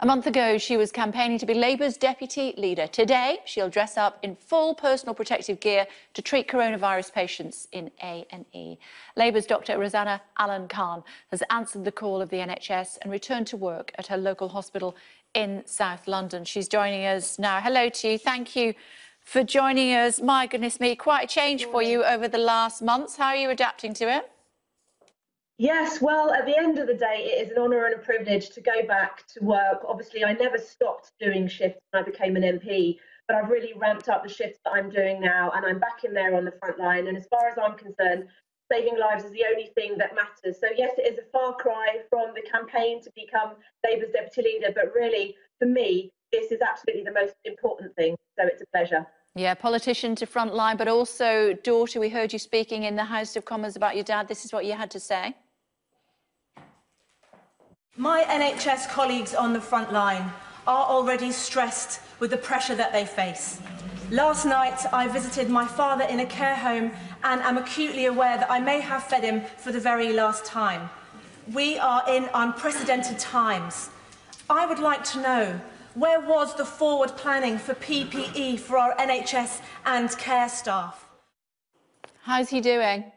A month ago, she was campaigning to be Labour's deputy leader. Today, she'll dress up in full personal protective gear to treat coronavirus patients in A&E. Labour's Dr Rosena Allin-Khan has answered the call of the NHS and returned to work at her local hospital in South London. She's joining us now. Hello to you. Thank you for joining us. My goodness me, quite a change for you over the last months. How are you adapting to it? Yes, well, at the end of the day, it is an honour and a privilege to go back to work. Obviously, I never stopped doing shifts when I became an MP, but I've really ramped up the shifts that I'm doing now, and I'm back in there on the front line. And as far as I'm concerned, saving lives is the only thing that matters. So, yes, it is a far cry from the campaign to become Labour's deputy leader, but really, for me, this is absolutely the most important thing. So, it's a pleasure. Yeah, politician to front line, but also daughter. We heard you speaking in the House of Commons about your dad. This is what you had to say. My NHS colleagues on the front line are already stressed with the pressure that they face. Last night, I visited my father in a care home and am acutely aware that I may have fed him for the very last time. We are in unprecedented times. I would like to know where was the forward planning for PPE for our NHS and care staff? How's he doing?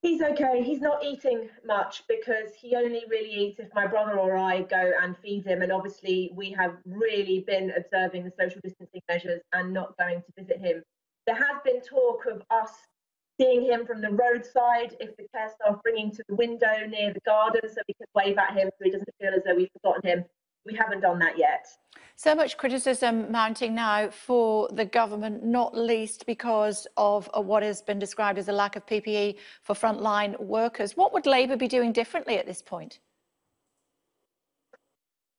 He's okay. He's not eating much because he only really eats if my brother or I go and feed him. And obviously, we have really been observing the social distancing measures and not going to visit him. There has been talk of us seeing him from the roadside if the care staff bring him to the window near the garden so we can wave at him so he doesn't feel as though we've forgotten him. We haven't done that yet. So much criticism mounting now for the government, not least because of uh, what has been described as a lack of PPE for frontline workers. What would Labour be doing differently at this point?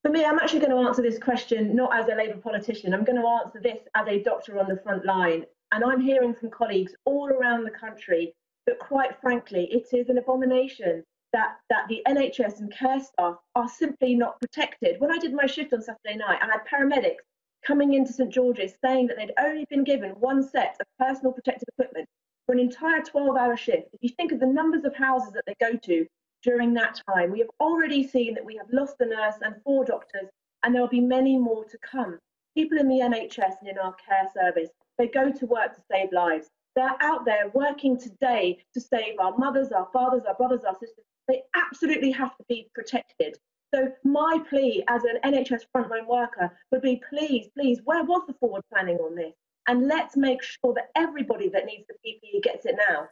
For me, I'm actually going to answer this question not as a Labour politician. I'm going to answer this as a doctor on the front line. And I'm hearing from colleagues all around the country that, quite frankly, it is an abomination that, that the NHS and care staff are simply not protected. When I did my shift on Saturday night, I had paramedics coming into St George's saying that they'd only been given one set of personal protective equipment for an entire 12 hour shift. If you think of the numbers of houses that they go to during that time, we have already seen that we have lost a nurse and four doctors, and there will be many more to come. People in the NHS and in our care service, they go to work to save lives. They're out there working today to save our mothers, our fathers, our brothers, our sisters, they absolutely have to be protected. So my plea as an NHS frontline worker would be, please, please, where was the forward planning on this? And let's make sure that everybody that needs the PPE gets it now.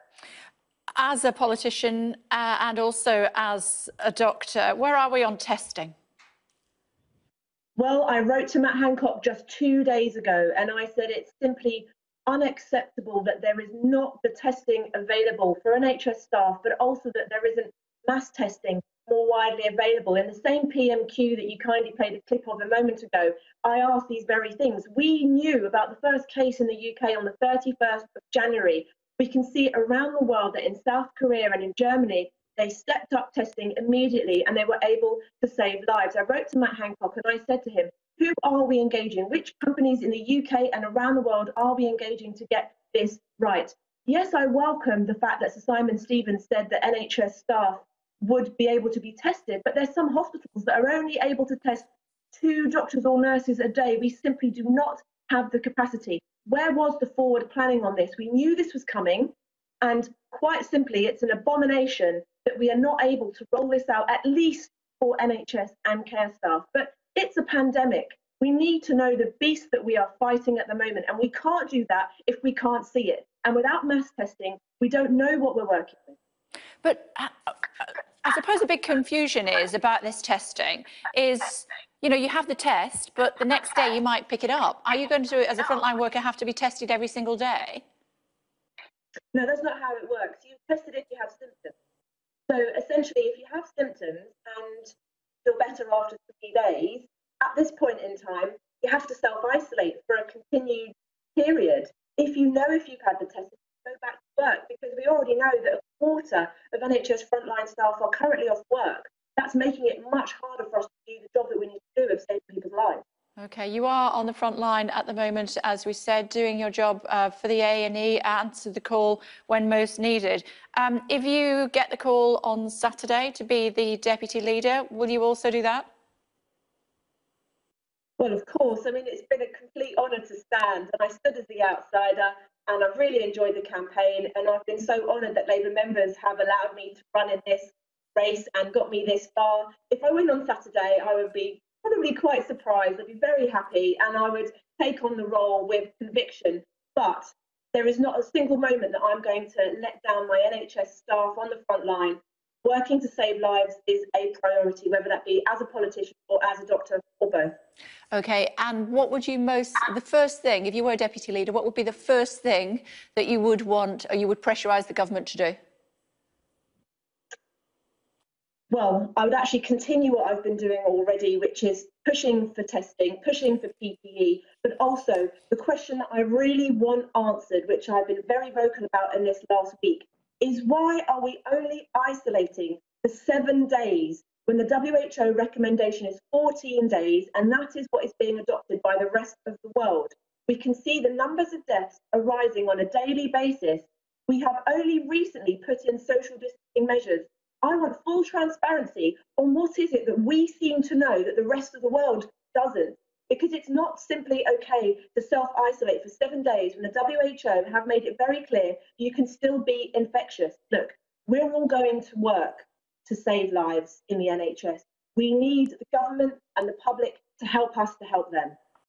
As a politician uh, and also as a doctor, where are we on testing? Well, I wrote to Matt Hancock just two days ago and I said it's simply unacceptable that there is not the testing available for NHS staff, but also that there isn't mass testing more widely available. In the same PMQ that you kindly played a clip of a moment ago, I asked these very things. We knew about the first case in the UK on the 31st of January. We can see around the world that in South Korea and in Germany, they stepped up testing immediately and they were able to save lives. I wrote to Matt Hancock and I said to him, who are we engaging? Which companies in the UK and around the world are we engaging to get this right? Yes, I welcome the fact that Sir Simon Stevens said that NHS staff would be able to be tested. But there's some hospitals that are only able to test two doctors or nurses a day. We simply do not have the capacity. Where was the forward planning on this? We knew this was coming. And quite simply, it's an abomination that we are not able to roll this out, at least for NHS and care staff. But it's a pandemic. We need to know the beast that we are fighting at the moment. And we can't do that if we can't see it. And without mass testing, we don't know what we're working with. But uh, I suppose a big confusion is about this testing is, you know, you have the test, but the next day you might pick it up. Are you going to, as a frontline worker, have to be tested every single day? No, that's not how it works. You tested if you have symptoms. So essentially, if you have symptoms and feel better after three days, at this point in time, you have to self isolate for a continued period. If you know if you've had the test, go back to work because we already know that quarter of NHS frontline staff are currently off work. That's making it much harder for us to do the job that we need to do of saving people's lives. Okay, you are on the front line at the moment, as we said, doing your job uh, for the A&E, answer the call when most needed. Um, if you get the call on Saturday to be the deputy leader, will you also do that? Well, of course. I mean, it's been a complete honour to stand, and I stood as the outsider, and I've really enjoyed the campaign, and I've been so honoured that Labour members have allowed me to run in this race and got me this far. If I win on Saturday, I would be probably quite surprised. I'd be very happy, and I would take on the role with conviction. But there is not a single moment that I'm going to let down my NHS staff on the front line working to save lives is a priority, whether that be as a politician or as a doctor or both. Okay, and what would you most, the first thing, if you were a deputy leader, what would be the first thing that you would want or you would pressurise the government to do? Well, I would actually continue what I've been doing already, which is pushing for testing, pushing for PPE, but also the question that I really want answered, which I've been very vocal about in this last week, is why are we only isolating for seven days when the WHO recommendation is 14 days, and that is what is being adopted by the rest of the world? We can see the numbers of deaths are rising on a daily basis. We have only recently put in social distancing measures. I want full transparency on what is it that we seem to know that the rest of the world doesn't because it's not simply okay to self isolate for seven days when the WHO have made it very clear you can still be infectious. Look, we're all going to work to save lives in the NHS. We need the government and the public to help us to help them.